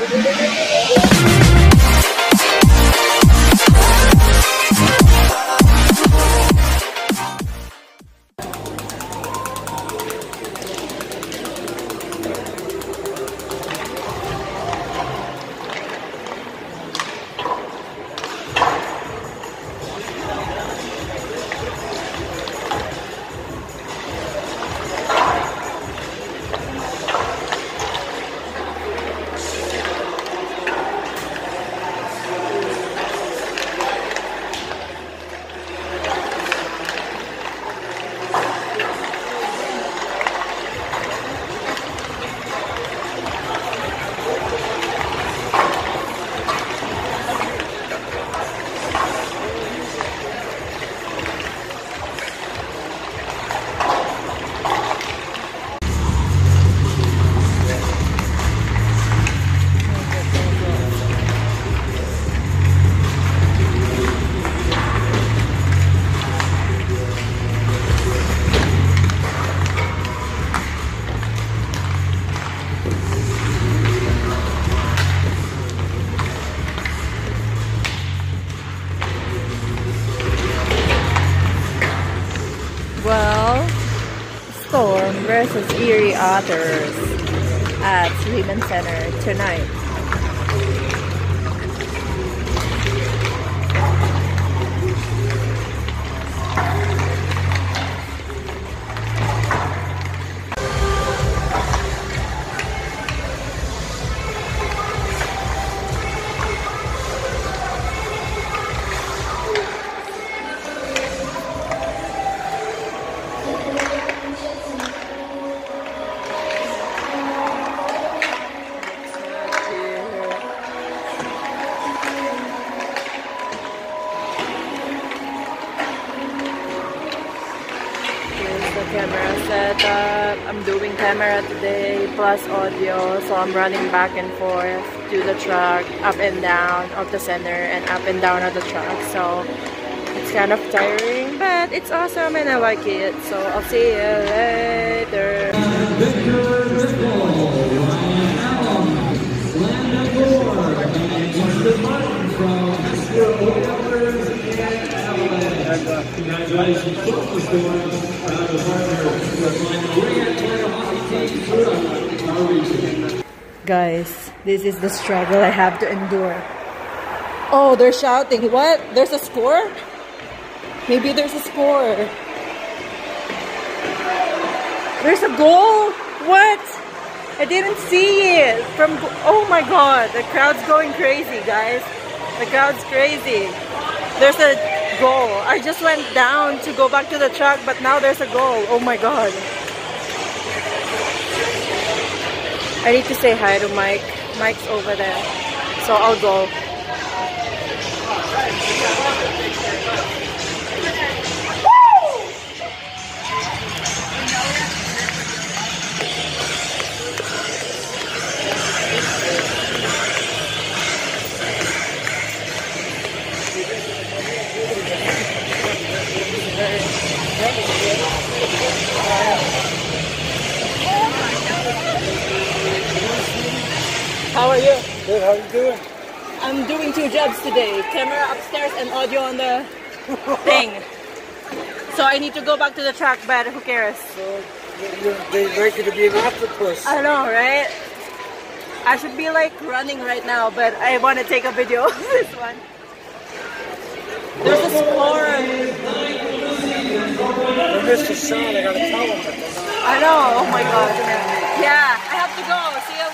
Well, Storm versus Erie Otters at Sleeman Center tonight. Setup. Uh, I'm doing camera today plus audio, so I'm running back and forth to the truck, up and down of the center and up and down of the truck. So it's kind of tiring, but it's awesome and I like it. So I'll see you later. Congratulations, Guys, this is the struggle I have to endure. Oh, they're shouting. What? There's a score? Maybe there's a score. There's a goal? What? I didn't see it. From Oh my god, the crowd's going crazy, guys. The crowd's crazy. There's a goal. I just went down to go back to the truck, but now there's a goal. Oh my god. I need to say hi to Mike. Mike's over there. So I'll go. How are you? Good, how you doing? I'm doing two jobs today. Camera upstairs and audio on the thing. So I need to go back to the track, but who cares? So, you're, they like you to be an octopus. I know, right? I should be like running right now, but I want to take a video of this one. There's a score. I missed a shot, I gotta tell them. but they're not- I know. Oh my god. Yeah, I have to go. See you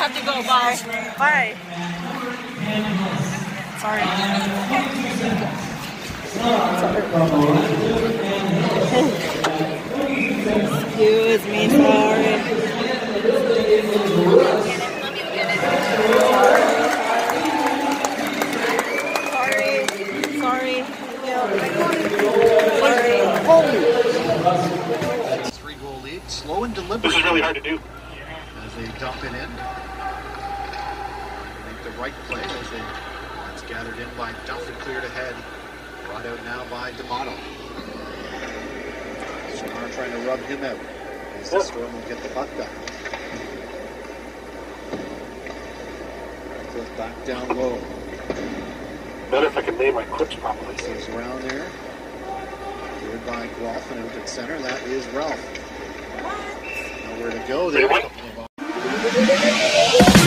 have to go. Bye. Bye. Sorry. Excuse me. Sorry. Sorry. Sorry. Sorry. Three goal lead, slow and deliberate. This is really hard to do. As they dump it in. Make the right play as they, it's gathered in by Duff and cleared ahead. Brought out now by D'Amato. Star trying to rub him out. As the oh. Storm will get the puck back. goes back down low. Better if I can name my clips properly. Goes around there. Cleared by Guelph and out at center. That is Ralph. Nowhere to go there. Really?